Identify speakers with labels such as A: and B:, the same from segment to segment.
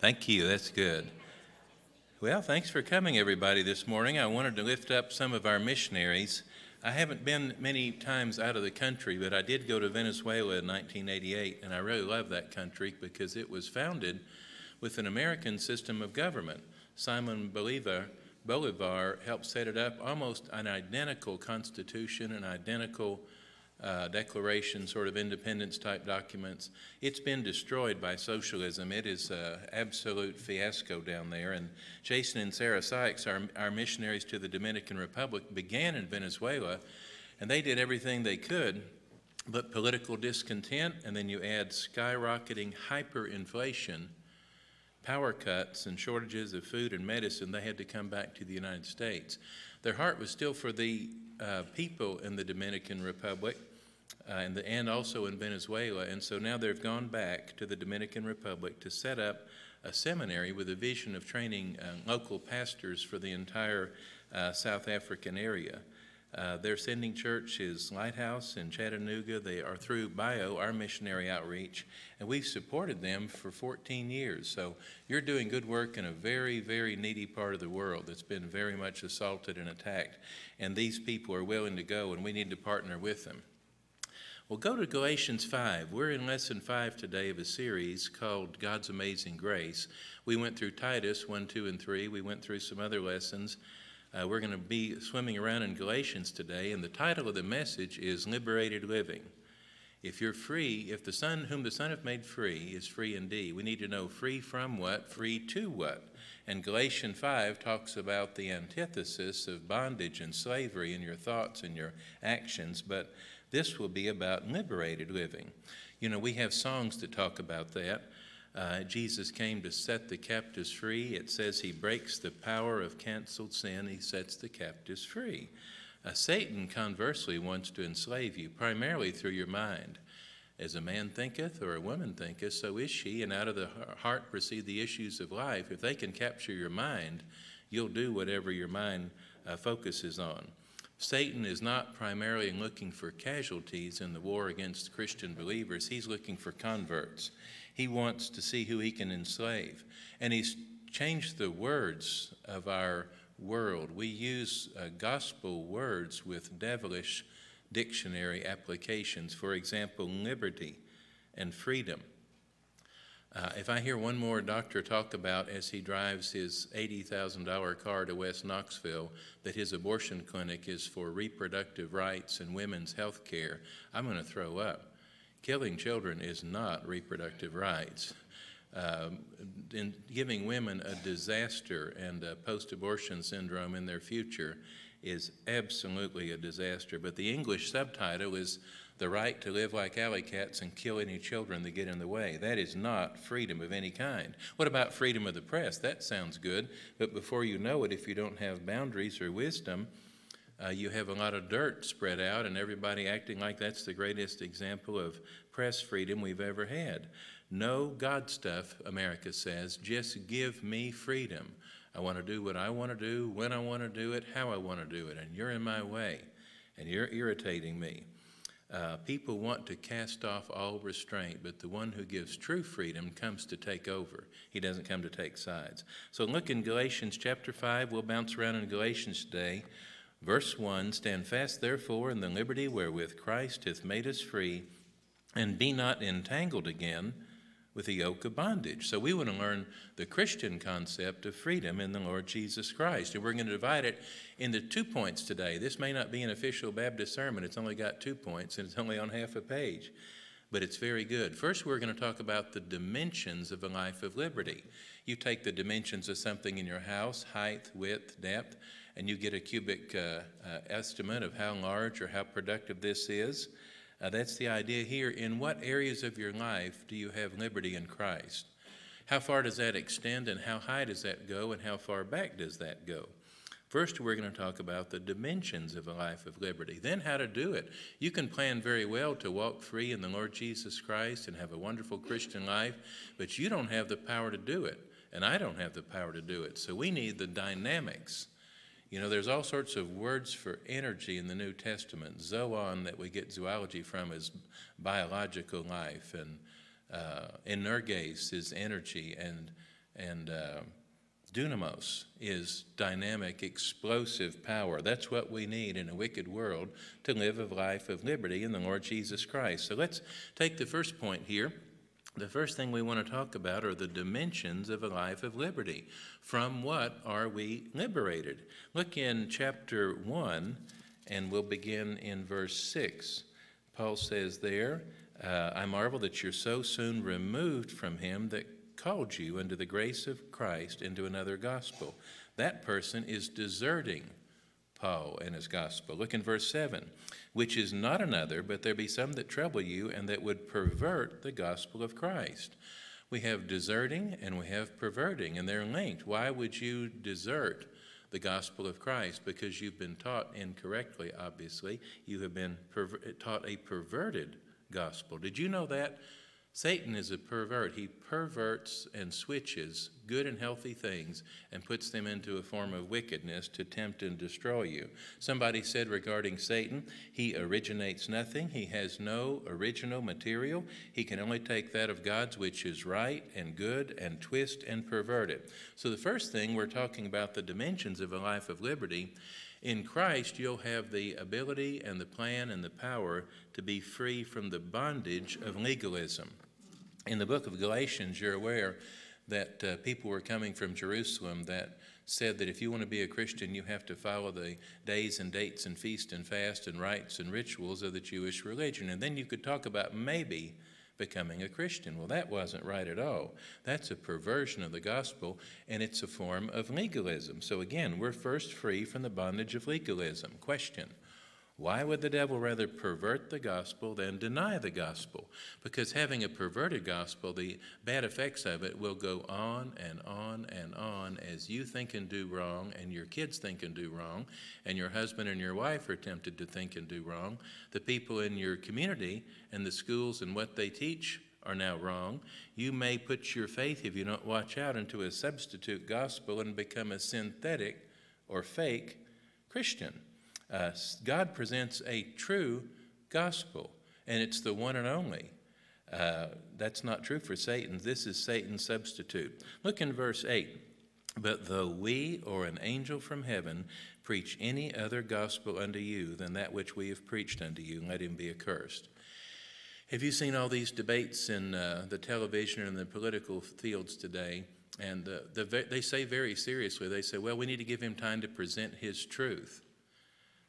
A: Thank you. That's good. Well, thanks for coming, everybody, this morning. I wanted to lift up some of our missionaries. I haven't been many times out of the country, but I did go to Venezuela in 1988, and I really love that country because it was founded with an American system of government. Simon Bolivar, Bolivar helped set it up almost an identical constitution, an identical uh, declaration, sort of independence type documents. It's been destroyed by socialism. It is an absolute fiasco down there. And Jason and Sarah Sykes, our, our missionaries to the Dominican Republic, began in Venezuela, and they did everything they could. But political discontent, and then you add skyrocketing hyperinflation, power cuts, and shortages of food and medicine, they had to come back to the United States. Their heart was still for the uh, people in the Dominican Republic, uh, and, the, and also in Venezuela. And so now they've gone back to the Dominican Republic to set up a seminary with a vision of training uh, local pastors for the entire uh, South African area. Uh, their sending church is Lighthouse in Chattanooga. They are through BIO, our missionary outreach, and we've supported them for 14 years. So you're doing good work in a very, very needy part of the world that's been very much assaulted and attacked. And these people are willing to go, and we need to partner with them. Well, go to Galatians 5. We're in lesson 5 today of a series called God's Amazing Grace. We went through Titus 1, 2, and 3. We went through some other lessons. Uh, we're going to be swimming around in Galatians today, and the title of the message is Liberated Living. If you're free, if the Son, whom the Son hath made free, is free indeed, we need to know free from what, free to what. And Galatians 5 talks about the antithesis of bondage and slavery in your thoughts and your actions, but this will be about liberated living. You know, we have songs that talk about that. Uh, Jesus came to set the captives free. It says he breaks the power of canceled sin, he sets the captives free. Uh, Satan, conversely, wants to enslave you, primarily through your mind. As a man thinketh or a woman thinketh, so is she, and out of the heart proceed the issues of life. If they can capture your mind, you'll do whatever your mind uh, focuses on. Satan is not primarily looking for casualties in the war against Christian believers, he's looking for converts. He wants to see who he can enslave. And he's changed the words of our world. We use uh, gospel words with devilish dictionary applications. For example, liberty and freedom. Uh, if I hear one more doctor talk about as he drives his $80,000 car to West Knoxville that his abortion clinic is for reproductive rights and women's health care, I'm going to throw up. Killing children is not reproductive rights. Um, in giving women a disaster and a post abortion syndrome in their future is absolutely a disaster. But the English subtitle is the right to live like alley cats and kill any children that get in the way. That is not freedom of any kind. What about freedom of the press? That sounds good, but before you know it, if you don't have boundaries or wisdom, uh, you have a lot of dirt spread out and everybody acting like that's the greatest example of press freedom we've ever had. No God stuff, America says, just give me freedom. I want to do what I want to do, when I want to do it, how I want to do it, and you're in my way, and you're irritating me. Uh, people want to cast off all restraint, but the one who gives true freedom comes to take over. He doesn't come to take sides. So look in Galatians chapter 5. We'll bounce around in Galatians today. Verse 1 Stand fast, therefore, in the liberty wherewith Christ hath made us free, and be not entangled again with the yoke of bondage. So we want to learn the Christian concept of freedom in the Lord Jesus Christ. And we're going to divide it into two points today. This may not be an official Baptist sermon, it's only got two points, and it's only on half a page. But it's very good. First, we're going to talk about the dimensions of a life of liberty. You take the dimensions of something in your house height, width, depth and you get a cubic uh, uh, estimate of how large or how productive this is. Uh, that's the idea here. In what areas of your life do you have liberty in Christ? How far does that extend, and how high does that go, and how far back does that go? First, we're going to talk about the dimensions of a life of liberty, then, how to do it. You can plan very well to walk free in the Lord Jesus Christ and have a wonderful Christian life, but you don't have the power to do it, and I don't have the power to do it. So, we need the dynamics you know, there's all sorts of words for energy in the New Testament. Zoon, that we get zoology from, is biological life, and uh, energes is energy, and And uh, Dunamis is dynamic, explosive power. That's what we need in a wicked world to live a life of liberty in the Lord Jesus Christ. So let's take the first point here. The first thing we want to talk about are the dimensions of a life of liberty. From what are we liberated? Look in chapter 1, and we'll begin in verse 6. Paul says there, uh, I marvel that you're so soon removed from him that called you unto the grace of Christ into another gospel. That person is deserting Paul and his gospel. Look in verse 7 which is not another, but there be some that trouble you and that would pervert the gospel of Christ. We have deserting and we have perverting, and they're linked. Why would you desert the gospel of Christ? Because you've been taught incorrectly, obviously. You have been taught a perverted gospel. Did you know that? Satan is a pervert. He perverts and switches good and healthy things and puts them into a form of wickedness to tempt and destroy you. Somebody said regarding Satan, he originates nothing. He has no original material. He can only take that of God's which is right and good and twist and pervert it. So the first thing we're talking about the dimensions of a life of liberty. In Christ, you'll have the ability and the plan and the power to be free from the bondage of legalism. In the book of Galatians, you're aware that uh, people were coming from Jerusalem that said that if you want to be a Christian, you have to follow the days and dates and feast and fast and rites and rituals of the Jewish religion. And then you could talk about maybe becoming a Christian. Well, that wasn't right at all. That's a perversion of the gospel, and it's a form of legalism. So, again, we're first free from the bondage of legalism. Question why would the devil rather pervert the gospel than deny the gospel? Because having a perverted gospel, the bad effects of it will go on and on and on as you think and do wrong, and your kids think and do wrong, and your husband and your wife are tempted to think and do wrong. The people in your community and the schools and what they teach are now wrong. You may put your faith, if you don't watch out, into a substitute gospel and become a synthetic or fake Christian. God presents a true gospel, and it's the one and only. Uh, that's not true for Satan. This is Satan's substitute. Look in verse 8. But though we or an angel from heaven preach any other gospel unto you than that which we have preached unto you, let him be accursed. Have you seen all these debates in uh, the television and the political fields today? And uh, the, they say very seriously, they say, well, we need to give him time to present his truth.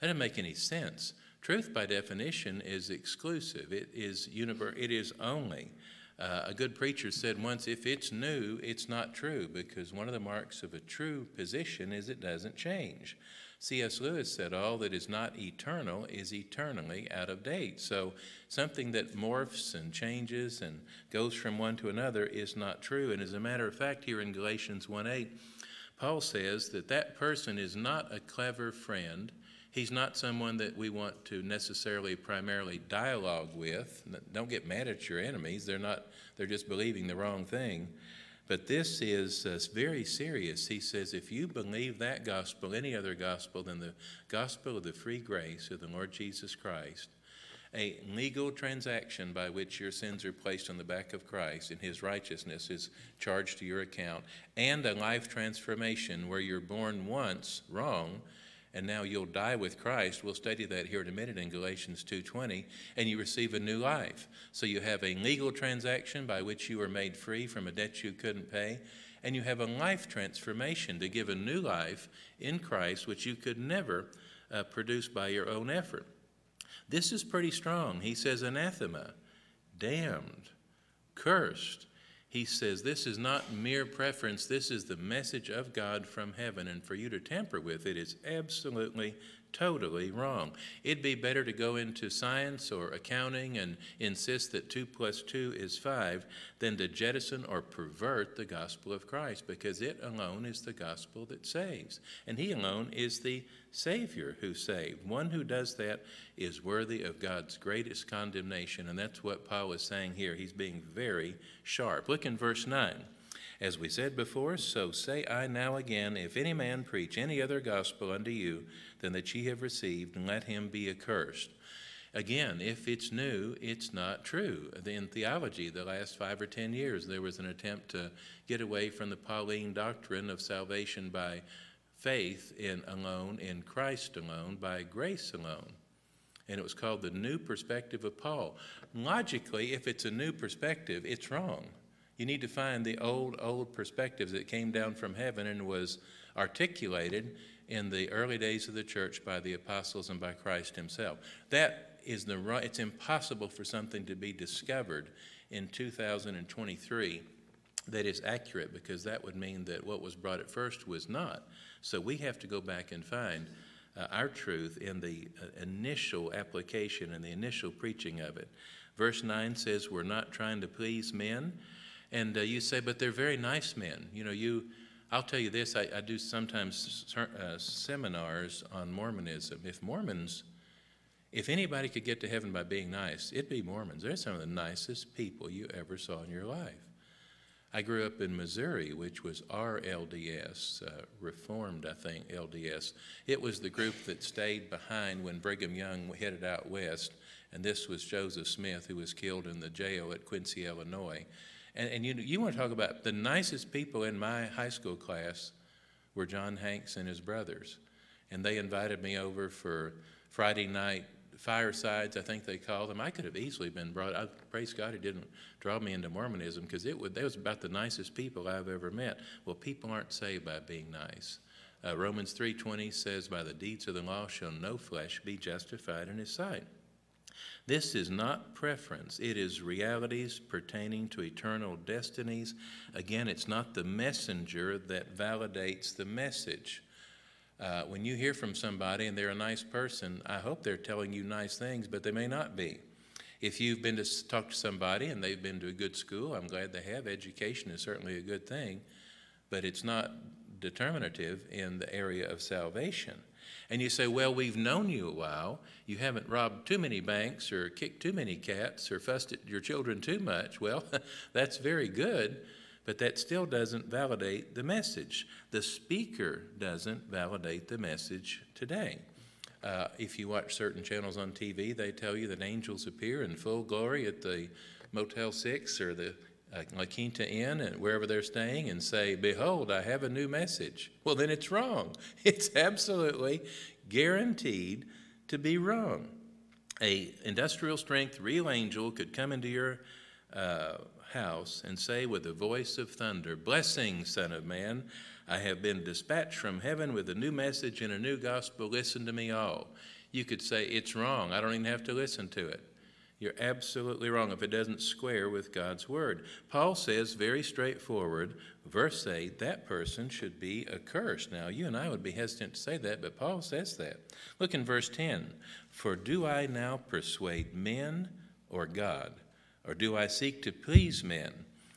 A: That doesn't make any sense. Truth, by definition, is exclusive. It is univer- It is only. Uh, a good preacher said once, if it's new, it's not true, because one of the marks of a true position is it doesn't change. C.S. Lewis said, All that is not eternal is eternally out of date. So something that morphs and changes and goes from one to another is not true. And as a matter of fact, here in Galatians 1 8, Paul says that that person is not a clever friend He's not someone that we want to necessarily primarily dialogue with. Don't get mad at your enemies. They're not, they're just believing the wrong thing. But this is uh, very serious. He says, if you believe that gospel, any other gospel than the gospel of the free grace of the Lord Jesus Christ, a legal transaction by which your sins are placed on the back of Christ and his righteousness is charged to your account, and a life transformation where you're born once wrong and now you'll die with Christ. We'll study that here in a minute in Galatians 2:20, and you receive a new life. So you have a legal transaction by which you are made free from a debt you couldn't pay, and you have a life transformation to give a new life in Christ which you could never uh, produce by your own effort. This is pretty strong. He says anathema, damned, cursed he says this is not mere preference, this is the message of God from heaven, and for you to tamper with it is absolutely totally wrong. It'd be better to go into science or accounting and insist that 2 plus 2 is 5 than to jettison or pervert the gospel of Christ because it alone is the gospel that saves. And He alone is the Savior who saved. One who does that is worthy of God's greatest condemnation. And that's what Paul is saying here. He's being very sharp. Look in verse 9. As we said before, so say I now again, if any man preach any other gospel unto you than that ye have received, let him be accursed. Again, if it's new, it's not true. In theology, the last five or ten years, there was an attempt to get away from the Pauline doctrine of salvation by faith in alone, in Christ alone, by grace alone. And it was called the new perspective of Paul. Logically, if it's a new perspective, it's wrong. You need to find the old, old perspectives that came down from heaven and was articulated in the early days of the church by the apostles and by Christ himself. That is the right, it's impossible for something to be discovered in 2023 that is accurate because that would mean that what was brought at first was not. So we have to go back and find uh, our truth in the uh, initial application and the initial preaching of it. Verse 9 says, We're not trying to please men. And uh, you say, But they're very nice men. You know, you. I'll tell you this, I, I do sometimes uh, seminars on Mormonism. If Mormons if anybody could get to heaven by being nice, it'd be Mormons. They're some of the nicest people you ever saw in your life. I grew up in Missouri, which was RLDS, uh, Reformed, I think, LDS. It was the group that stayed behind when Brigham Young headed out west, and this was Joseph Smith, who was killed in the jail at Quincy, Illinois. And, and you, you want to talk about the nicest people in my high school class were John Hanks and his brothers. And they invited me over for Friday night firesides, I think they call them. I could have easily been brought. I praise God, He didn't draw me into Mormonism because it would. They was about the nicest people I've ever met. Well, people aren't saved by being nice. Uh, Romans three twenty says, "By the deeds of the law shall no flesh be justified in His sight." This is not preference, it is realities pertaining to eternal destinies. Again, it's not the messenger that validates the message. Uh, when you hear from somebody and they're a nice person, I hope they're telling you nice things, but they may not be. If you've been to talk to somebody and they've been to a good school, I'm glad they have. Education is certainly a good thing, but it's not determinative in the area of salvation. And you say, well, we've known you a while. You haven't robbed too many banks or kicked too many cats or fussed at your children too much. Well, that's very good but that still doesn't validate the message. The speaker doesn't validate the message today. Uh, if you watch certain channels on TV, they tell you that angels appear in full glory at the Motel 6 or the La Quinta Inn and wherever they're staying and say, Behold, I have a new message. Well, then it's wrong. It's absolutely guaranteed to be wrong. A industrial strength real angel could come into your uh, house and say with a voice of thunder, Blessing, Son of Man, I have been dispatched from heaven with a new message and a new gospel. Listen to me all. You could say, It's wrong. I don't even have to listen to it. You're absolutely wrong if it doesn't square with God's word. Paul says very straightforward, verse 8, that person should be accursed. Now, you and I would be hesitant to say that, but Paul says that. Look in verse 10 For do I now persuade men or God? Or do I seek to please men?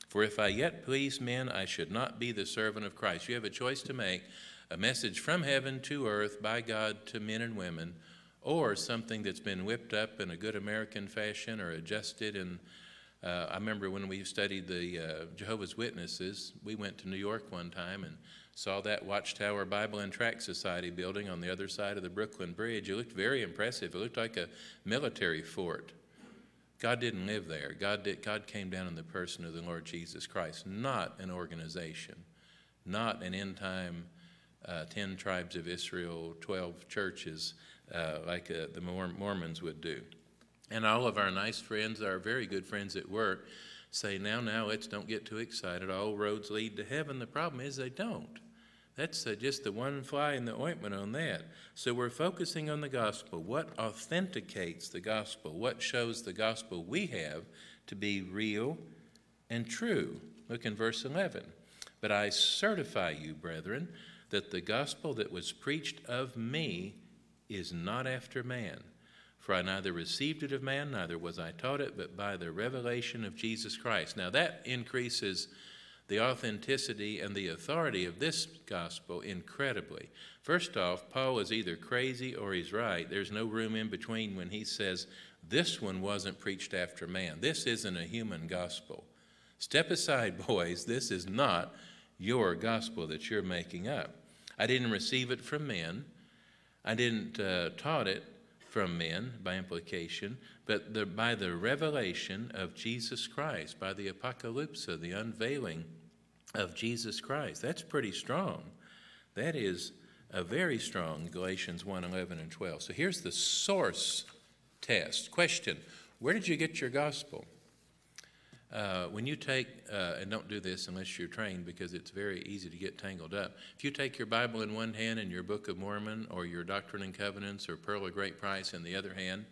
A: For if I yet please men, I should not be the servant of Christ. You have a choice to make a message from heaven to earth by God to men and women, or something that's been whipped up in a good American fashion or adjusted. And uh, I remember when we studied the uh, Jehovah's Witnesses, we went to New York one time and saw that Watchtower Bible and Tract Society building on the other side of the Brooklyn Bridge. It looked very impressive. It looked like a military fort. God didn't live there. God, did, God came down in the person of the Lord Jesus Christ, not an organization, not an end time uh, 10 tribes of Israel, 12 churches uh, like uh, the Mormons would do. And all of our nice friends, our very good friends at work, say, now, now, let's don't get too excited. All roads lead to heaven. The problem is they don't. That's uh, just the one fly in the ointment on that. So we're focusing on the gospel. What authenticates the gospel? What shows the gospel we have to be real and true? Look in verse 11. But I certify you, brethren, that the gospel that was preached of me is not after man. For I neither received it of man, neither was I taught it, but by the revelation of Jesus Christ. Now that increases the authenticity and the authority of this gospel incredibly. First off, Paul is either crazy or he's right. There's no room in between when he says, This one wasn't preached after man. This isn't a human gospel. Step aside, boys. This is not your gospel that you're making up. I didn't receive it from men, I didn't uh, taught it from men by implication, but the, by the revelation of Jesus Christ, by the apocalypse, the unveiling of Jesus Christ. That's pretty strong. That is a very strong Galatians 1 11 and 12. So here's the source test. Question Where did you get your gospel? Uh, when you take, uh, and don't do this unless you're trained because it's very easy to get tangled up. If you take your Bible in one hand and your Book of Mormon or your Doctrine and Covenants or Pearl of Great Price in the other hand,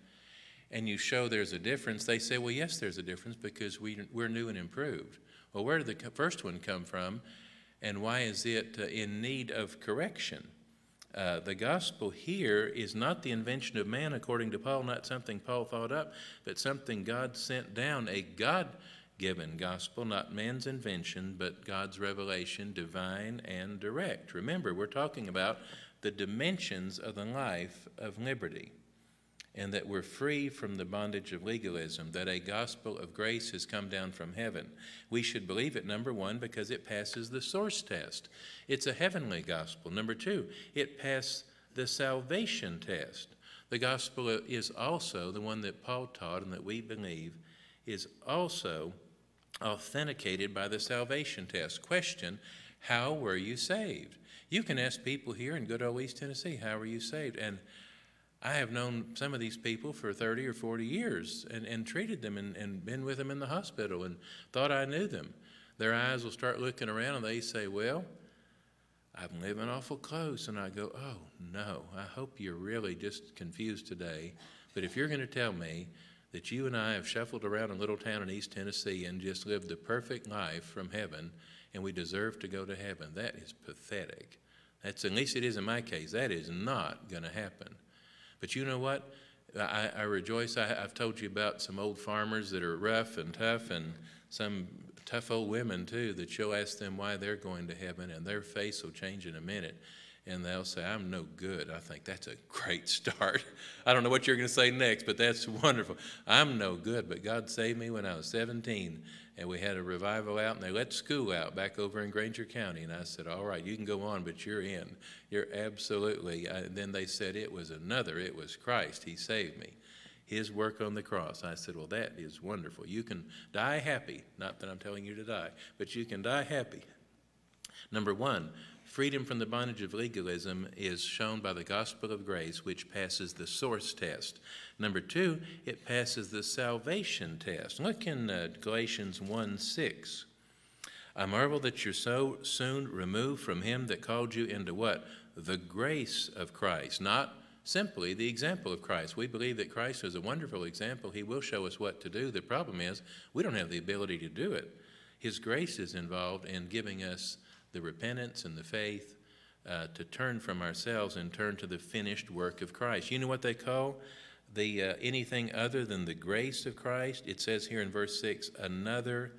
A: and you show there's a difference, they say, well, yes, there's a difference because we, we're new and improved. Well, where did the first one come from, and why is it uh, in need of correction? Uh, the gospel here is not the invention of man, according to Paul, not something Paul thought up, but something God sent down, a God given gospel, not man's invention, but God's revelation, divine and direct. Remember, we're talking about the dimensions of the life of liberty and that we're free from the bondage of legalism, that a gospel of grace has come down from heaven. We should believe it, number one, because it passes the source test. It's a heavenly gospel. Number two, it passes the salvation test. The gospel is also the one that Paul taught and that we believe is also authenticated by the salvation test. Question How were you saved? You can ask people here in good old East Tennessee, How were you saved? And I have known some of these people for 30 or 40 years and, and treated them and, and been with them in the hospital and thought I knew them. Their eyes will start looking around and they say, Well, I'm living awful close. And I go, Oh, no, I hope you're really just confused today. But if you're going to tell me that you and I have shuffled around a little town in East Tennessee and just lived the perfect life from heaven, and we deserve to go to heaven. That is pathetic. That's at least it is in my case. That is not going to happen. But you know what? I, I rejoice. I, have told you about some old farmers that are rough and tough, and some tough old women too. That you'll ask them why they're going to heaven, and their face will change in a minute and they'll say, I'm no good. I think that's a great start. I don't know what you're going to say next, but that's wonderful. I'm no good, but God saved me when I was 17, and we had a revival out, and they let school out back over in Grainger County. And I said, All right, you can go on, but you're in. You're absolutely. Uh, and then they said, It was another, it was Christ. He saved me. His work on the cross. I said, Well, that is wonderful. You can die happy. Not that I'm telling you to die, but you can die happy. Number one, Freedom from the bondage of legalism is shown by the gospel of grace, which passes the source test. Number two, it passes the salvation test. Look in uh, Galatians 1 6. I marvel that you're so soon removed from him that called you into what? The grace of Christ, not simply the example of Christ. We believe that Christ is a wonderful example. He will show us what to do. The problem is we don't have the ability to do it. His grace is involved in giving us the repentance and the faith uh, to turn from ourselves and turn to the finished work of Christ. You know what they call the uh, anything other than the grace of Christ? It says here in verse 6, another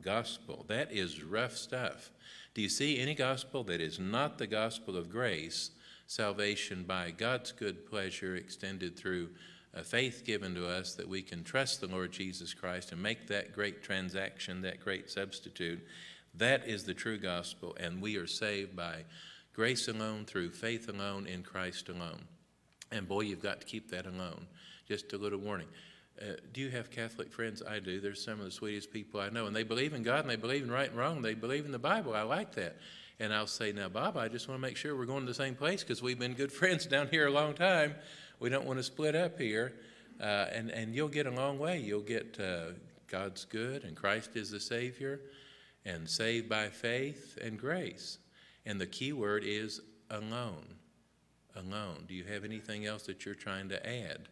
A: gospel. That is rough stuff. Do you see any gospel that is not the gospel of grace, salvation by God's good pleasure extended through a faith given to us that we can trust the Lord Jesus Christ and make that great transaction, that great substitute? That is the true gospel, and we are saved by grace alone, through faith alone, in Christ alone. And boy, you've got to keep that alone. Just a little warning. Uh, do you have Catholic friends? I do. They're some of the sweetest people I know. And they believe in God and they believe in right and wrong. They believe in the Bible. I like that. And I'll say, Now, Bob, I just want to make sure we're going to the same place because we've been good friends down here a long time. We don't want to split up here. Uh, and, and you'll get a long way. You'll get uh, God's good and Christ is the Savior and saved by faith and grace. And the key word is alone. Alone. Do you have anything else that you're trying to add?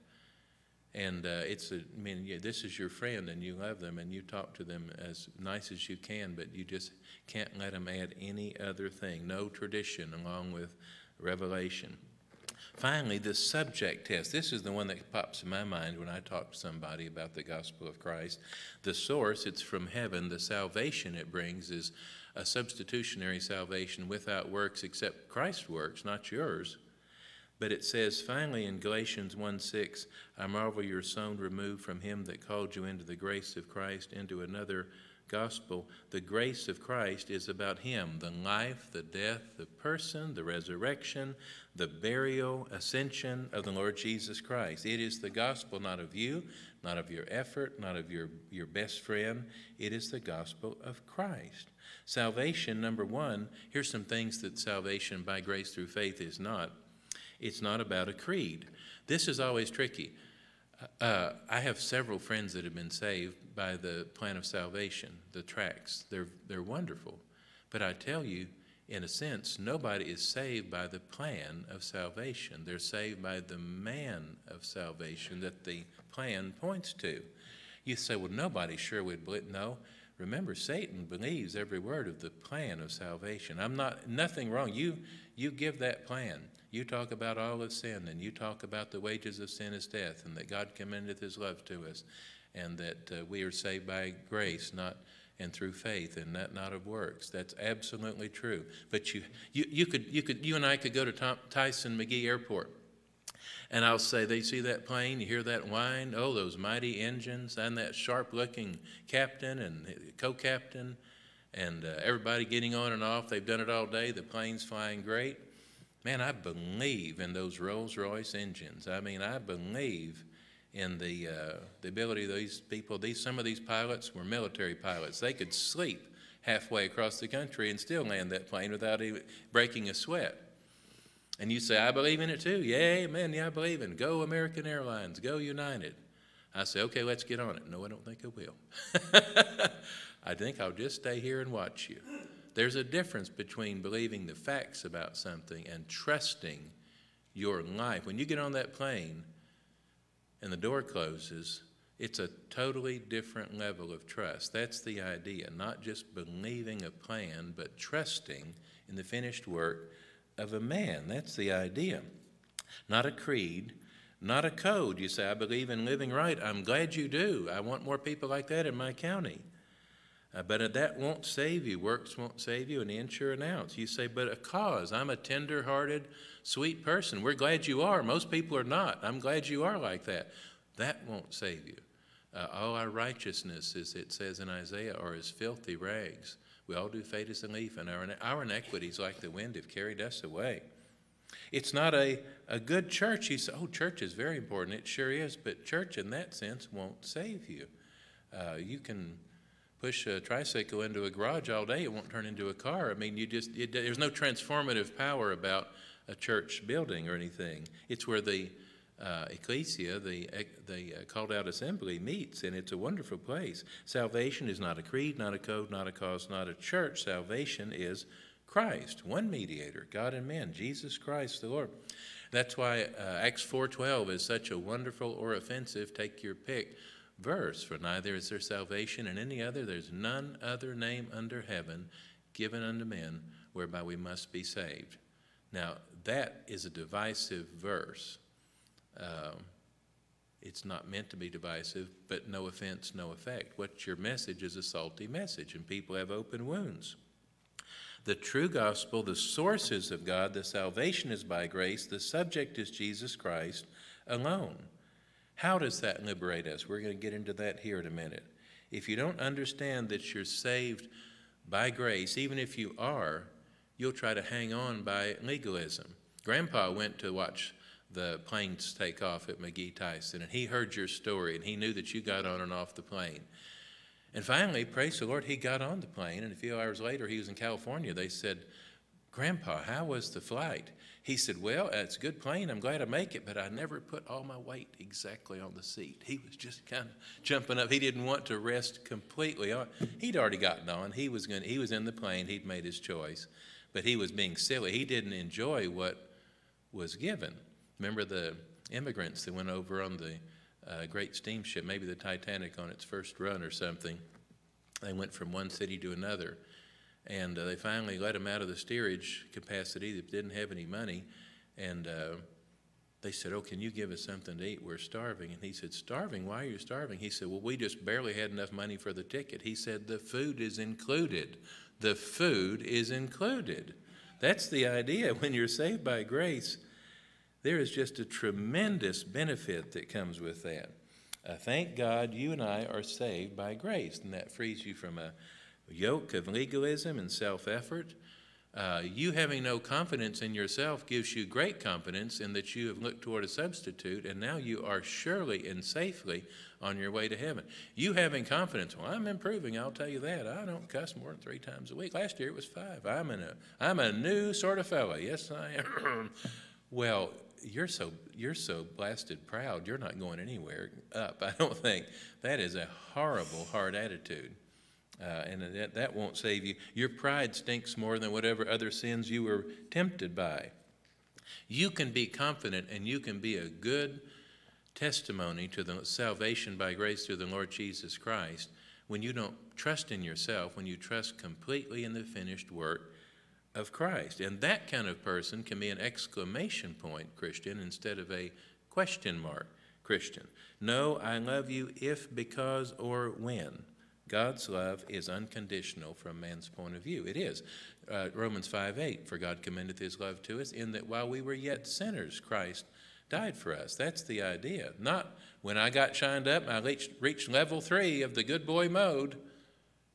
A: And uh, it's, a, I mean, yeah, this is your friend and you love them and you talk to them as nice as you can, but you just can't let them add any other thing. No tradition along with revelation. Finally, the subject test. This is the one that pops in my mind when I talk to somebody about the gospel of Christ. The source, it's from heaven. The salvation it brings is a substitutionary salvation without works except Christ's works, not yours. But it says finally in Galatians 1 6, I marvel you're so removed from him that called you into the grace of Christ, into another gospel. The grace of Christ is about him the life, the death, the person, the resurrection, the burial, ascension of the Lord Jesus Christ. It is the gospel not of you, not of your effort, not of your, your best friend. It is the gospel of Christ. Salvation, number one, here's some things that salvation by grace through faith is not. It's not about a creed. This is always tricky. Uh, I have several friends that have been saved by the plan of salvation, the tracts. They're, they're wonderful. But I tell you, in a sense, nobody is saved by the plan of salvation. They're saved by the man of salvation that the plan points to. You say, well, nobody sure would believe. No, remember, Satan believes every word of the plan of salvation. I'm not, nothing wrong. You, you give that plan. You talk about all of sin, and you talk about the wages of sin is death, and that God commendeth his love to us, and that uh, we are saved by grace, not and through faith, and that not of works. That's absolutely true. But you, you, you could, you could, you and I could go to Tom, Tyson McGhee Airport, and I'll say, "They see that plane? You hear that whine? Oh, those mighty engines, and that sharp-looking captain and co-captain, and uh, everybody getting on and off. They've done it all day. The plane's flying great." Man, I believe in those Rolls Royce engines. I mean, I believe in the, uh, the ability of these people. These, some of these pilots were military pilots. They could sleep halfway across the country and still land that plane without even breaking a sweat. And you say, I believe in it too. Yeah, amen. Yeah, I believe in it. Go American Airlines. Go United. I say, okay, let's get on it. No, I don't think I will. I think I'll just stay here and watch you. There's a difference between believing the facts about something and trusting your life. When you get on that plane and the door closes, it's a totally different level of trust. That's the idea, not just believing a plan, but trusting in the finished work of a man. That's the idea. Not a creed, not a code. You say, I believe in living right. I'm glad you do. I want more people like that in my county. Uh, but that won't save you. Works won't save you, and inch or an ounce. You say, but a cause. I'm a tender hearted, sweet person. We're glad you are. Most people are not. I'm glad you are like that. That won't save you. Uh, all our righteousness, as it says in Isaiah, are as filthy rags. We all do fade as a leaf, and our, our iniquities, like the wind, have carried us away. It's not a, a good church. You say, oh, church is very important. It sure is, but church in that sense won't save you. Uh, you can push a tricycle into a garage all day, it won't turn into a car. I mean, you just it, there's no transformative power about a church building or anything. It's where the uh, ecclesia, the the uh, called out assembly, meets, and it's a wonderful place. Salvation is not a creed, not a code, not a cause, not a church. Salvation is Christ, one mediator, God and man, Jesus Christ the Lord. That's why uh, Acts 4:12 is such a wonderful or offensive, take your pick verse For neither is there salvation in any other, there's none other name under heaven given unto men whereby we must be saved. Now, that is a divisive verse. Um, it's not meant to be divisive, but no offense, no effect. What your message is a salty message, and people have open wounds. The true gospel, the sources of God, the salvation is by grace, the subject is Jesus Christ alone. How does that liberate us? We're going to get into that here in a minute. If you don't understand that you're saved by grace, even if you are, you'll try to hang on by legalism. Grandpa went to watch the planes take off at McGhee Tyson, and he heard your story, and he knew that you got on and off the plane. And finally, praise the Lord, he got on the plane, and a few hours later, he was in California. They said, Grandpa, how was the flight? He said, Well, it's a good plane. I'm glad I make it, but I never put all my weight exactly on the seat. He was just kind of jumping up. He didn't want to rest completely on. He'd already gotten on. He was going. He was in the plane. He'd made his choice, but he was being silly. He didn't enjoy what was given. Remember the immigrants that went over on the uh, great steamship, maybe the Titanic on its first run or something. They went from one city to another and uh, they finally let them out of the steerage capacity. They didn't have any money. And uh, they said, Oh, can you give us something to eat? We're starving. And he said, Starving? Why are you starving? He said, Well, we just barely had enough money for the ticket. He said, The food is included. The food is included. That's the idea. When you're saved by grace, There is just a tremendous benefit that comes with that. Uh, thank God you and I are saved by grace, and that frees you from a yoke of legalism and self effort. Uh, you having no confidence in yourself gives you great confidence in that you have looked toward a substitute, and now you are surely and safely on your way to heaven. You having confidence, well, I'm improving, I'll tell you that. I don't cuss more than three times a week. Last year it was five. I'm, a, I'm a new sort of fellow. Yes, I am. well, you're so you're so blasted proud you're not going anywhere up i don't think. That is a horrible hard attitude. Uh, and that, that won't save you. Your pride stinks more than whatever other sins you were tempted by. You can be confident and you can be a good testimony to the salvation by grace through the lord jesus christ when you don't trust in yourself when you trust completely in the finished work of Christ. And that kind of person can be an exclamation point Christian instead of a question mark Christian. No, I love you if, because, or when. God's love is unconditional from man's point of view. It is. Uh, Romans 5 8, for God commendeth his love to us in that while we were yet sinners, Christ died for us. That's the idea. Not when I got shined up, I reached, reached level three of the good boy mode.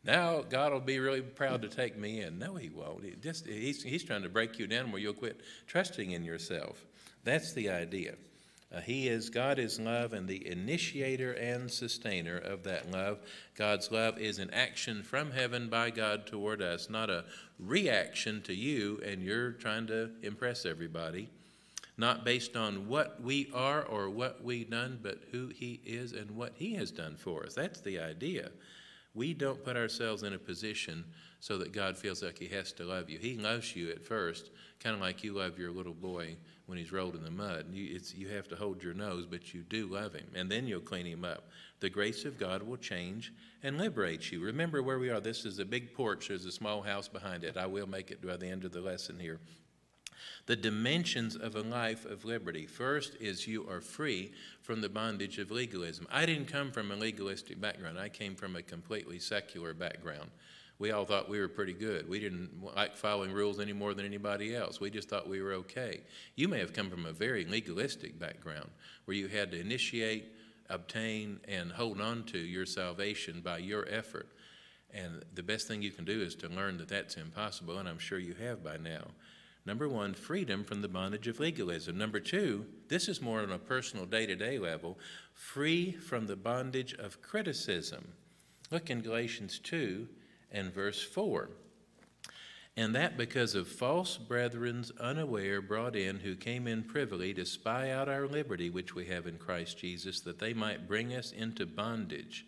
A: Now God will be really proud to take me in. No, He won't. He just he's, he's trying to break you down where you'll quit trusting in yourself. That's the idea. Uh, he is God is love and the initiator and sustainer of that love. God's love is an action from heaven by God toward us, not a reaction to you and you're trying to impress everybody. Not based on what we are or what we've done, but who He is and what He has done for us. That's the idea. We don't put ourselves in a position so that God feels like He has to love you. He loves you at first, kind of like you love your little boy when he's rolled in the mud. You, you have to hold your nose, but you do love him, and then you'll clean him up. The grace of God will change and liberate you. Remember where we are. This is a big porch, there's a small house behind it. I will make it by the end of the lesson here the dimensions of a life of liberty. First is you are free from the bondage of legalism. I didn't come from a legalistic background, I came from a completely secular background. We all thought we were pretty good. We didn't like following rules any more than anybody else. We just thought we were okay. You may have come from a very legalistic background where you had to initiate, obtain, and hold on to your salvation by your effort. And the best thing you can do is to learn that that's impossible, and I'm sure you have by now. Number one, freedom from the bondage of legalism. Number two, this is more on a personal day to day level, free from the bondage of criticism. Look in Galatians 2 and verse 4. And that because of false brethren's unaware brought in, who came in privily to spy out our liberty which we have in Christ Jesus, that they might bring us into bondage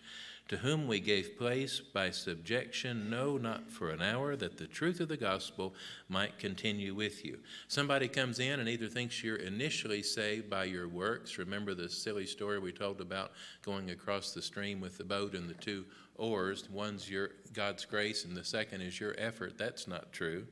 A: to whom we gave place by subjection, no, not for an hour, that the truth of the gospel might continue with you. Somebody comes in and either thinks you're initially saved by your works. Remember the silly story we told about going across the stream with the boat and the two oars. One's your God's grace, and the second is your effort. That's not true.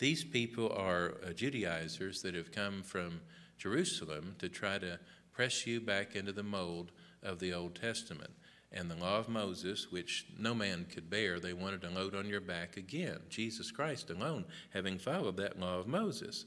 A: These people are uh, Judaizers that have come from Jerusalem to try to press you back into the mold of the Old Testament and the law of Moses, which no man could bear, they wanted to load on your back again. Jesus Christ alone having followed that law of Moses.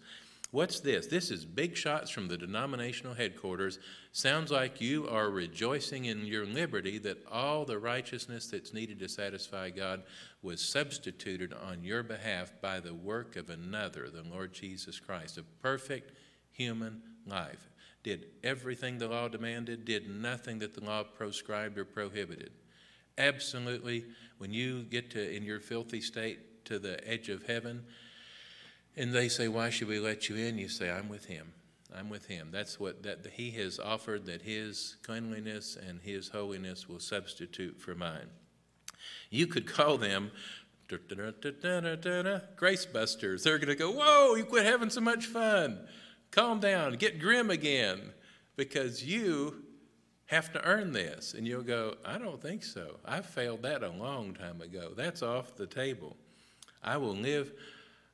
A: What's this? This is big shots from the denominational headquarters. Sounds like you are rejoicing in your liberty that all the righteousness that's needed to satisfy God was substituted on your behalf by the work of another, the Lord Jesus Christ, a perfect human life did everything the law demanded, did nothing that the law proscribed or prohibited. Absolutely, when you get to, in your filthy state, to the edge of heaven, and they say, Why should we let you in? You say, I'm with him. I'm with him. That's what that he has offered that his cleanliness and his holiness will substitute for mine. You could call them grace busters. They're going to go, Whoa, you quit having so much fun. Calm down, get grim again, because you have to earn this. And you'll go, I don't think so. I failed that a long time ago. That's off the table. I will live.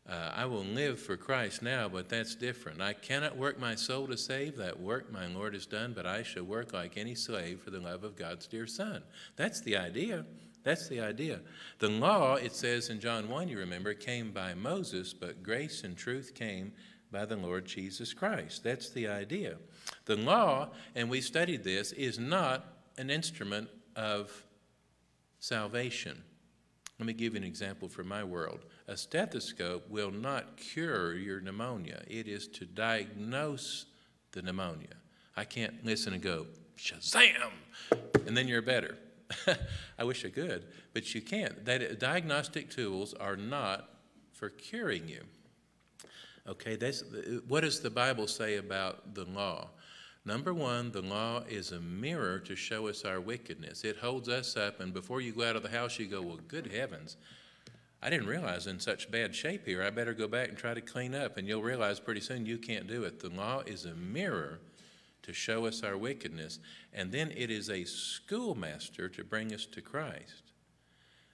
A: Uh, I will live for Christ now, but that's different. I cannot work my soul to save. That work my Lord has done, but I shall work like any slave for the love of God's dear Son. That's the idea. That's the idea. The law, it says in John 1, you remember, came by Moses, but grace and truth came by the Lord Jesus Christ. That's the idea. The law, and we studied this, is not an instrument of salvation. Let me give you an example from my world. A stethoscope will not cure your pneumonia, it is to diagnose the pneumonia. I can't listen and go, Shazam! And then you're better. I wish I could, but you can't. That, diagnostic tools are not for curing you. Okay, that's, what does the Bible say about the law? Number one, the law is a mirror to show us our wickedness. It holds us up, and before you go out of the house, you go, Well, good heavens, I didn't realize in such bad shape here. I better go back and try to clean up. And you'll realize pretty soon you can't do it. The law is a mirror to show us our wickedness, and then it is a schoolmaster to bring us to Christ.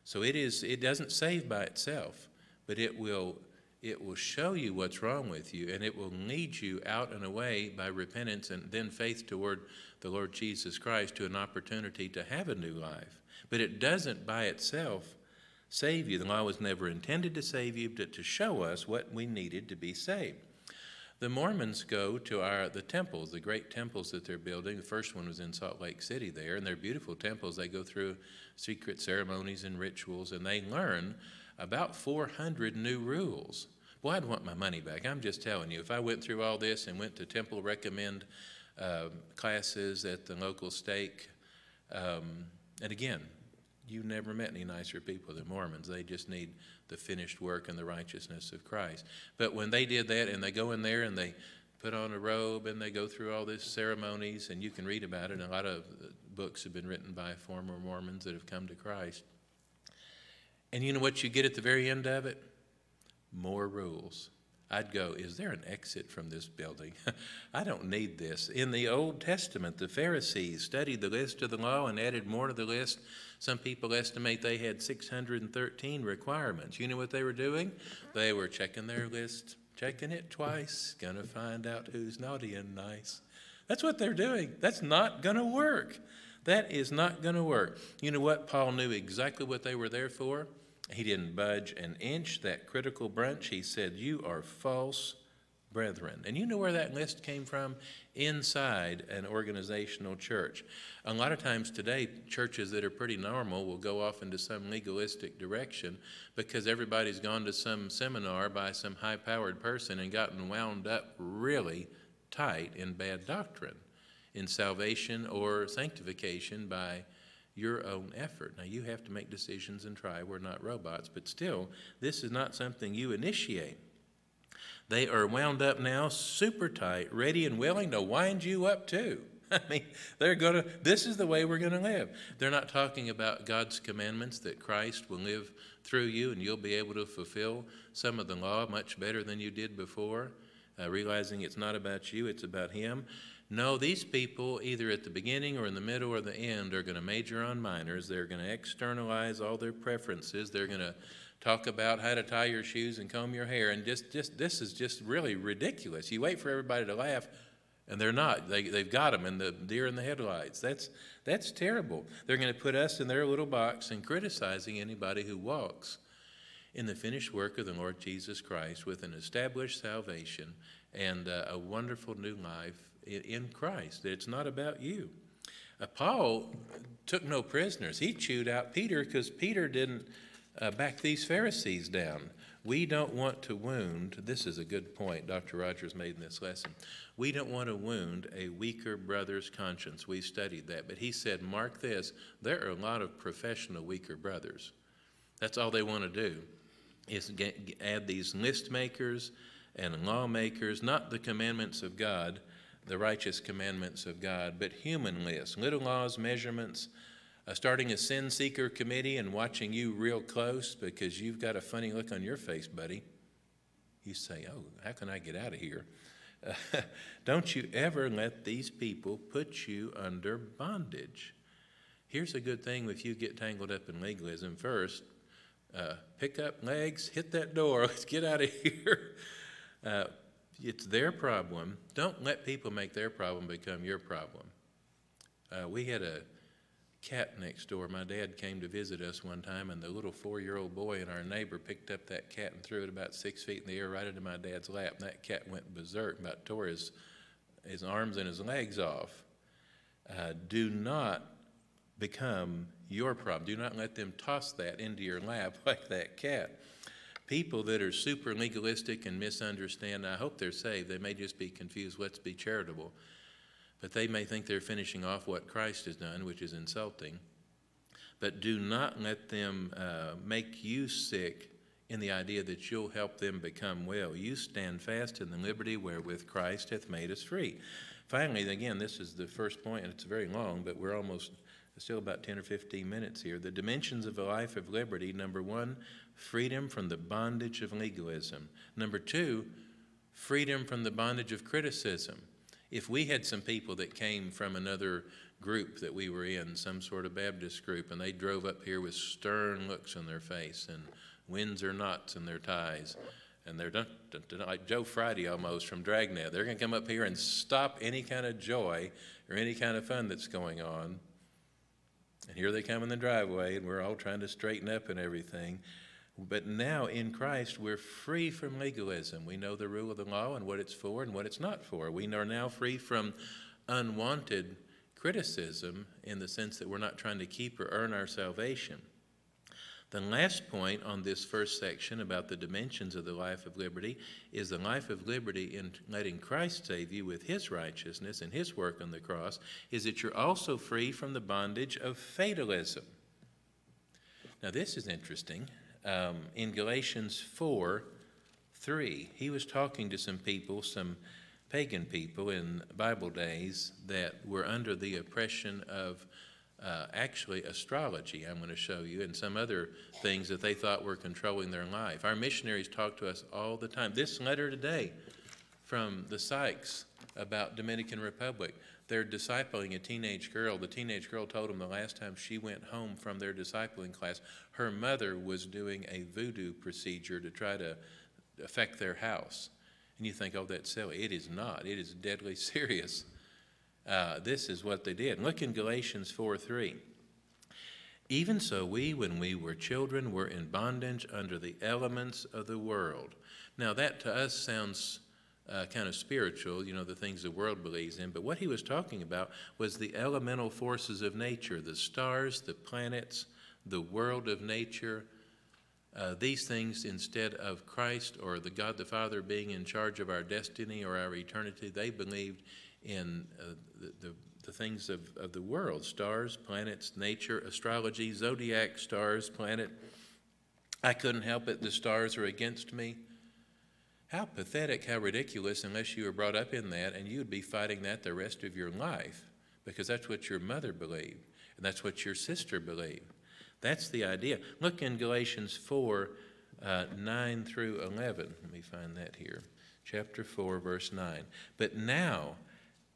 A: So it is it doesn't save by itself, but it will it will show you what's wrong with you, and it will lead you out and away by repentance and then faith toward the Lord Jesus Christ to an opportunity to have a new life. But it doesn't by itself save you. The law was never intended to save you, but to show us what we needed to be saved. The Mormons go to our the temples, the great temples that they're building. The first one was in Salt Lake City there, and they're beautiful temples. They go through secret ceremonies and rituals, and they learn about 400 new rules. Boy, I'd want my money back. I'm just telling you, if I went through all this and went to temple recommend uh, classes at the local stake, um, and again, you never met any nicer people than Mormons. They just need the finished work and the righteousness of Christ. But when they did that and they go in there and they put on a robe and they go through all these ceremonies, and you can read about it, and a lot of books have been written by former Mormons that have come to Christ. And you know what you get at the very end of it? More rules. I'd go, is there an exit from this building? I don't need this. In the Old Testament, the Pharisees studied the list of the law and added more to the list. Some people estimate they had 613 requirements. You know what they were doing? They were checking their list, checking it twice, gonna find out who's naughty and nice. That's what they're doing. That's not gonna work. That is not gonna work. You know what? Paul knew exactly what they were there for. He didn't budge an inch. That critical brunch, he said, You are false brethren. And you know where that list came from? Inside an organizational church. A lot of times today, churches that are pretty normal will go off into some legalistic direction because everybody's gone to some seminar by some high powered person and gotten wound up really tight in bad doctrine, in salvation or sanctification by your own effort. Now, you have to make decisions and try. We're not robots, but still, this is not something you initiate. They are wound up now, super tight, ready and willing to wind you up too. I mean, they're going to, this is the way we're going to live. They're not talking about God's commandments that Christ will live through you and you'll be able to fulfill some of the law much better than you did before, uh, realizing it's not about you, it's about Him. No, these people, either at the beginning or in the middle or the end, are going to major on minors. They're going to externalize all their preferences. They're going to talk about how to tie your shoes and comb your hair. And just, just this is just really ridiculous. You wait for everybody to laugh, and they're not. They, they've got them in the deer in the headlights. That's, that's terrible. They're going to put us in their little box and criticizing anybody who walks in the finished work of the Lord Jesus Christ with an established salvation and uh, a wonderful new life in Christ, it's not about you. Uh, Paul took no prisoners. He chewed out Peter because Peter didn't uh, back these Pharisees down. We don't want to wound, this is a good point Dr. Rogers made in this lesson. We don't want to wound a weaker brother's conscience. We studied that. But he said, mark this, there are a lot of professional weaker brothers. That's all they want to do is get, add these list makers and lawmakers, not the commandments of God, the righteous commandments of God, but human lists, little laws, measurements, uh, starting a sin seeker committee and watching you real close because you've got a funny look on your face, buddy. You say, Oh, how can I get out of here? Uh, don't you ever let these people put you under bondage. Here's a good thing if you get tangled up in legalism. First, uh, pick up legs, hit that door, let's get out of here. It's their problem. Don't let people make their problem become your problem. Uh, we had a cat next door. My dad came to visit us one time, and the little four-year-old boy and our neighbor picked up that cat and threw it about six feet in the air right into my dad's lap. And that cat went berserk, about tore his, his arms and his legs off. Uh, do not become your problem. Do not let them toss that into your lap like that cat. People that are super legalistic and misunderstand, I hope they're saved. They may just be confused. Let's be charitable but they may think they're finishing off what Christ has done, which is insulting. But do not let them uh, make you sick in the idea that you'll help them become well. You stand fast in the liberty wherewith Christ hath made us free. Finally, again, this is the first point, and it's very long, but we're almost still about 10 or 15 minutes here. The dimensions of a life of liberty number one, freedom from the bondage of legalism. Number two, freedom from the bondage of criticism if we had some people that came from another group that we were in, some sort of Baptist group, and they drove up here with stern looks on their face and Windsor knots in their ties, and they're done, dun, dun, like Joe Friday almost from Dragnet. They're going to come up here and stop any kind of joy or any kind of fun that's going on. And here they come in the driveway, and we're all trying to straighten up and everything. But now in Christ, we're free from legalism. We know the rule of the law and what it's for and what it's not for. We are now free from unwanted criticism in the sense that we're not trying to keep or earn our salvation. The last point on this first section about the dimensions of the life of liberty is the life of liberty in letting Christ save you with his righteousness and his work on the cross, is that you're also free from the bondage of fatalism. Now, this is interesting um, in Galatians 4 3, he was talking to some people, some pagan people in Bible days that were under the oppression of uh, actually astrology, I'm going to show you, and some other things that they thought were controlling their life. Our missionaries talk to us all the time. This letter today from the Sykes about Dominican Republic they're discipling a teenage girl. The teenage girl told them the last time she went home from their discipling class, her mother was doing a voodoo procedure to try to affect their house. And you think, oh, that's silly. It is not, it is deadly serious. Uh, this is what they did. Look in Galatians 4 3. Even so, we, when we were children, were in bondage under the elements of the world. Now, that to us sounds uh, kind of spiritual, you know, the things the world believes in. But what he was talking about was the elemental forces of nature the stars, the planets, the world of nature. Uh, these things, instead of Christ or the God the Father being in charge of our destiny or our eternity, they believed in uh, the, the, the, things of, of the world stars, planets, nature, astrology, zodiac stars, planet. I couldn't help it, the stars are against me. How pathetic, how ridiculous, unless you were brought up in that and you would be fighting that the rest of your life because that's what your mother believed and that's what your sister believed. That's the idea. Look in Galatians 4 uh, 9 through 11. Let me find that here. Chapter 4, verse 9. But now,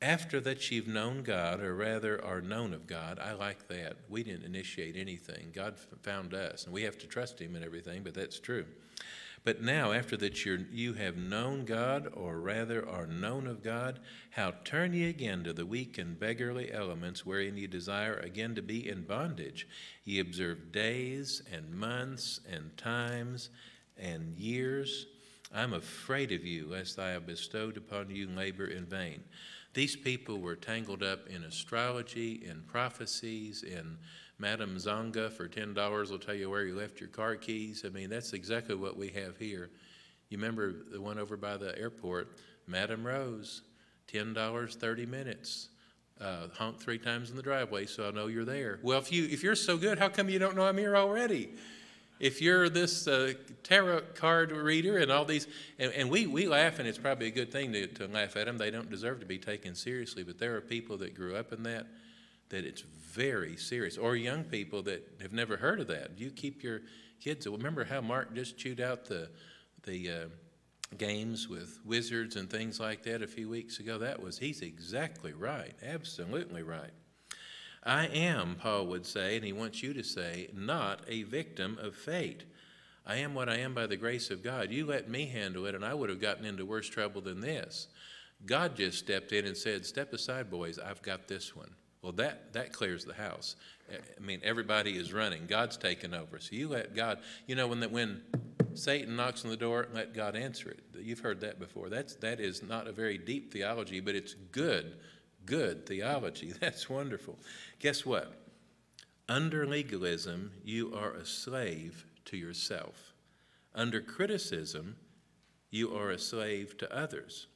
A: after that you've known God, or rather are known of God, I like that. We didn't initiate anything. God found us, and we have to trust Him and everything, but that's true. But now, after that you you have known God, or rather are known of God, how turn ye again to the weak and beggarly elements wherein ye desire again to be in bondage? Ye observe days and months and times and years. I'm afraid of you, lest I have bestowed upon you labor in vain. These people were tangled up in astrology, in prophecies, in Madame Zonga for $10 will tell you where you left your car keys. I mean, that's exactly what we have here. You remember the one over by the airport, Madame Rose, $10, 30 minutes. Uh, honk three times in the driveway so I know you're there. Well, if, you, if you're so good, how come you don't know I'm here already? If you're this uh, tarot card reader and all these, and, and, we, we laugh, and it's probably a good thing to, to laugh at them. They don't deserve to be taken seriously, but there are people that grew up in that that it's very serious, or young people that have never heard of that. You keep your kids. Remember how Mark just chewed out the the uh, games with wizards and things like that a few weeks ago? That was he's exactly right, absolutely right. I am, Paul would say, and he wants you to say, not a victim of fate. I am what I am by the grace of God. You let me handle it, and I would have gotten into worse trouble than this. God just stepped in and said, Step aside, boys, I've got this one. Well, that, that clears the house. I mean, everybody is running. God's taken over. So you let God, you know, when, the, when Satan knocks on the door, let God answer it. You've heard that before. That's, that is not a very deep theology, but it's good, good theology. That's wonderful. Guess what? Under legalism, you are a slave to yourself. Under criticism, you are a slave to others.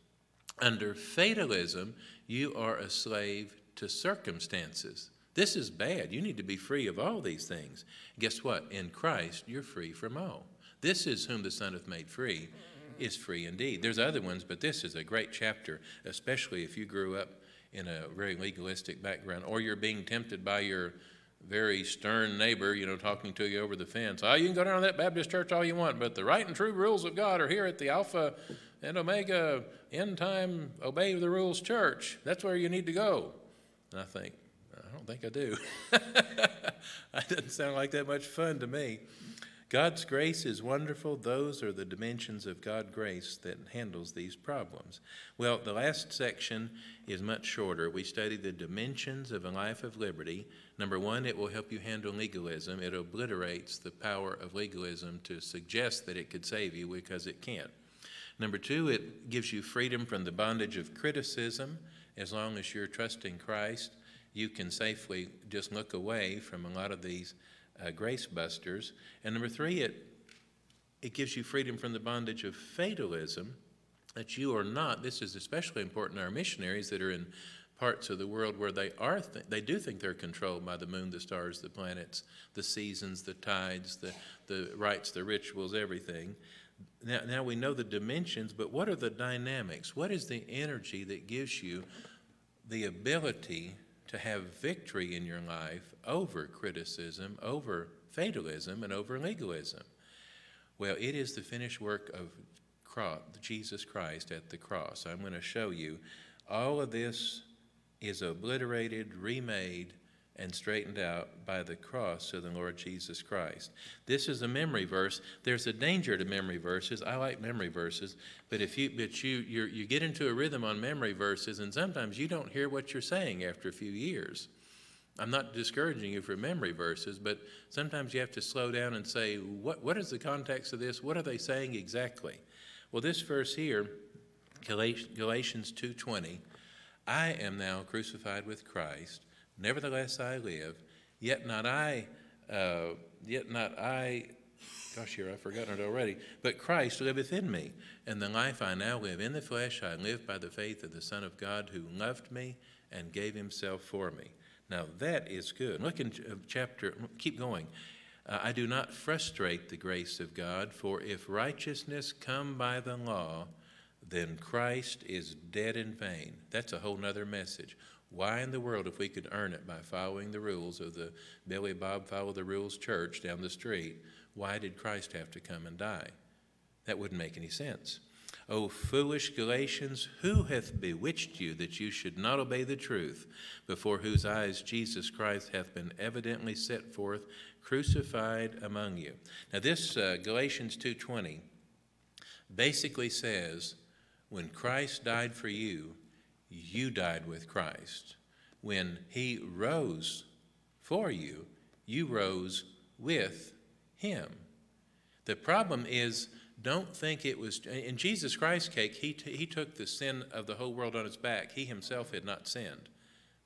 A: Under fatalism, you are a slave to circumstances. This is bad. You need to be free of all these things. Guess what? In Christ, you're free from all. This is whom the Son hath made free, is free indeed. There's other ones, but this is a great chapter, especially if you grew up in a very legalistic background or you're being tempted by your very stern neighbor, you know, talking to you over the fence. Oh, you can go down to that Baptist church all you want, but the right and true rules of God are here at the Alpha and Omega end time obey the rules church. That's where you need to go. And I think, I don't think I do. that doesn't sound like that much fun to me. God's grace is wonderful. Those are the dimensions of God's grace that handles these problems. Well, the last section is much shorter. We study the dimensions of a life of liberty. Number one, it will help you handle legalism. It obliterates the power of legalism to suggest that it could save you because it can't. Number two, it gives you freedom from the bondage of criticism. As long as you're trusting Christ, you can safely just look away from a lot of these uh, grace busters. And number three, it, it gives you freedom from the bondage of fatalism, that you are not, this is especially important to our missionaries that are in parts of the world where they are th- they do think they're controlled by the moon, the stars, the planets, the seasons, the tides, the, the rites, the rituals, everything. Now, now we know the dimensions, but what are the dynamics? What is the energy that gives you the ability to have victory in your life over criticism, over fatalism, and over legalism? Well, it is the finished work of Jesus Christ at the cross. I'm going to show you all of this is obliterated, remade, and straightened out by the cross of the Lord Jesus Christ. This is a memory verse. There's a danger to memory verses. I like memory verses, but if you but you you get into a rhythm on memory verses, and sometimes you don't hear what you're saying after a few years. I'm not discouraging you from memory verses, but sometimes you have to slow down and say, what, what is the context of this? What are they saying exactly? Well, this verse here, Galatians 2.20, I am now crucified with Christ. Nevertheless, I live. Yet not I, uh, yet not I, gosh, here I've forgotten it already. But Christ liveth in me. And the life I now live in the flesh, I live by the faith of the Son of God who loved me and gave himself for me. Now that is good. Look in uh, chapter, keep going. Uh, I do not frustrate the grace of God, for if righteousness come by the law, then Christ is dead in vain. That's a whole nother message. Why in the world, if we could earn it by following the rules of the Billy Bob Follow the Rules church down the street, why did Christ have to come and die? That wouldn't make any sense. O foolish Galatians, who hath bewitched you that you should not obey the truth, before whose eyes Jesus Christ hath been evidently set forth, crucified among you? Now this uh, Galatians 2:20 basically says, when Christ died for you, you died with Christ. When he rose for you, you rose with him. The problem is, don't think it was, in Jesus Christ's cake, he, he took the sin of the whole world on his back. He himself had not sinned,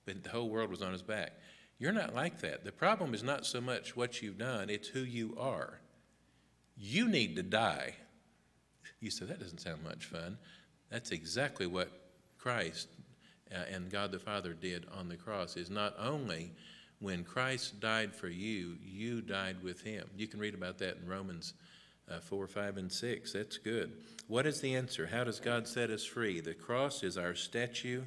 A: but the whole world was on his back. You're not like that. The problem is not so much what you've done, it's who you are. You need to die. You said, that doesn't sound much fun. That's exactly what Christ and God the Father did on the cross is not only when Christ died for you, you died with him. You can read about that in Romans uh, 4, 5, and 6. That's good. What is the answer? How does God set us free? The cross is our statue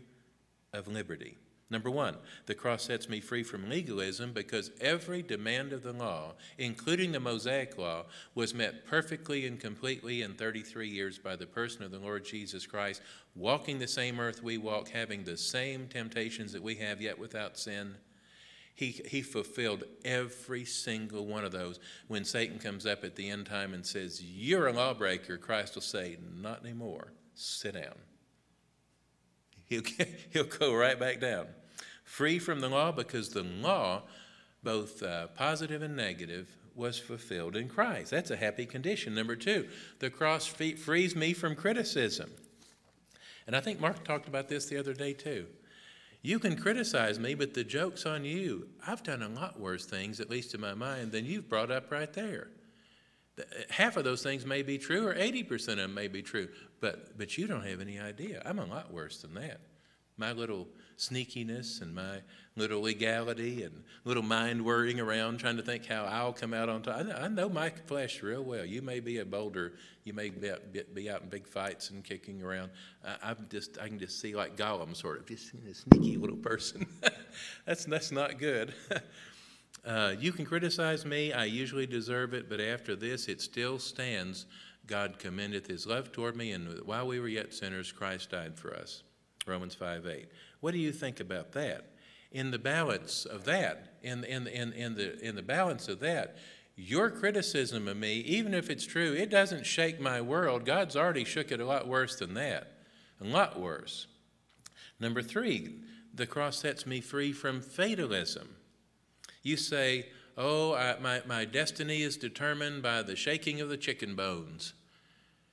A: of liberty. Number one, the cross sets me free from legalism because every demand of the law, including the Mosaic law, was met perfectly and completely in 33 years by the person of the Lord Jesus Christ, walking the same earth we walk, having the same temptations that we have, yet without sin. He, he fulfilled every single one of those. When Satan comes up at the end time and says, You're a lawbreaker, Christ will say, Not anymore. Sit down. He'll, he'll go right back down. Free from the law because the law, both uh, positive and negative, was fulfilled in Christ. That's a happy condition. Number two, the cross frees me from criticism. And I think Mark talked about this the other day too. You can criticize me, but the joke's on you. I've done a lot worse things, at least in my mind, than you've brought up right there. Half of those things may be true, or 80% of them may be true, but, but you don't have any idea. I'm a lot worse than that. My little sneakiness and my little legality and little mind worrying around trying to think how I'll come out on top. I know, my flesh real well. You may be a boulder, you may be out, in big fights and kicking around. I, I'm just, I can just see like Gollum, sort of, just a sneaky little person. that's, that's not good. Uh, you can criticize me, I usually deserve it, but after this it still stands. God commendeth his love toward me, and while we were yet sinners, Christ died for us. Romans 5 8. What do you think about that? In the balance of that, in, in, in, in, the, in the balance of that, your criticism of me, even if it's true, it doesn't shake my world. God's already shook it a lot worse than that, a lot worse. Number three, the cross sets me free from fatalism. You say, Oh, I, my, my destiny is determined by the shaking of the chicken bones,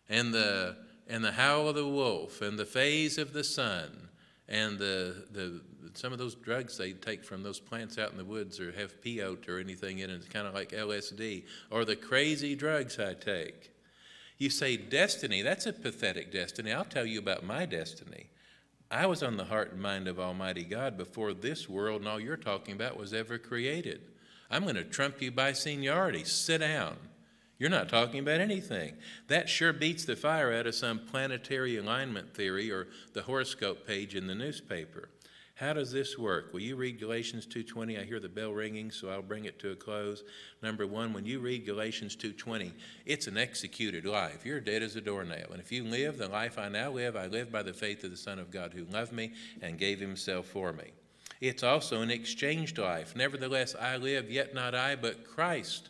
A: and the, and the howl of the wolf, and the phase of the sun, and the, the, some of those drugs they take from those plants out in the woods or have peyote or anything in it. It's kind of like LSD, or the crazy drugs I take. You say destiny, that's a pathetic destiny. I'll tell you about my destiny. I was on the heart and mind of Almighty God before this world and all you're talking about was ever created. I'm going to trump you by seniority. Sit down. You're not talking about anything. That sure beats the fire out of some planetary alignment theory or the horoscope page in the newspaper. How does this work? Will you read Galatians 2:20? I hear the bell ringing, so I'll bring it to a close. Number 1, when you read Galatians 2:20, it's an executed life. You're dead as a doornail. And if you live the life I now live, I live by the faith of the Son of God who loved me and gave himself for me. It's also an exchanged life. Nevertheless, I live, yet not I, but Christ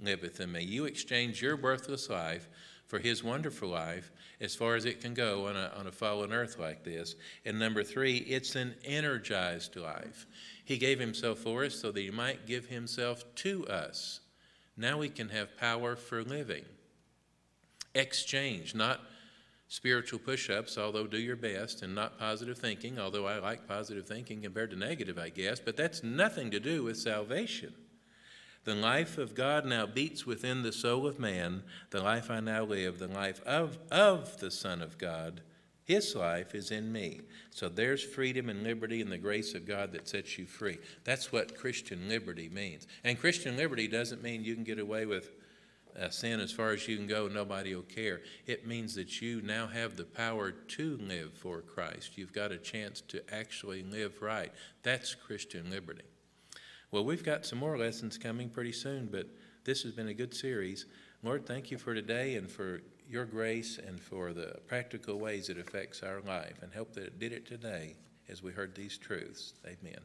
A: liveth in me. You exchange your worthless life for his wonderful life as far as it can go on a, on a fallen earth like this. And number three, it's an energized life. He gave himself for us so that he might give himself to us. Now we can have power for living. Exchange, not spiritual push ups, although do your best, and not positive thinking, although I like positive thinking compared to negative, I guess, but that's nothing to do with salvation. The life of God now beats within the soul of man, the life I now live, the life of, of the Son of God. His life is in me. So there's freedom and liberty and the grace of God that sets you free. That's what Christian liberty means. And Christian liberty doesn't mean you can get away with uh, sin as far as you can go, nobody will care. It means that you now have the power to live for Christ. You've got a chance to actually live right. That's Christian liberty. Well, we've got some more lessons coming pretty soon, but this has been a good series. Lord, thank you for today and for your grace and for the practical ways it affects our life, and help that it did it today as we heard these truths. Amen.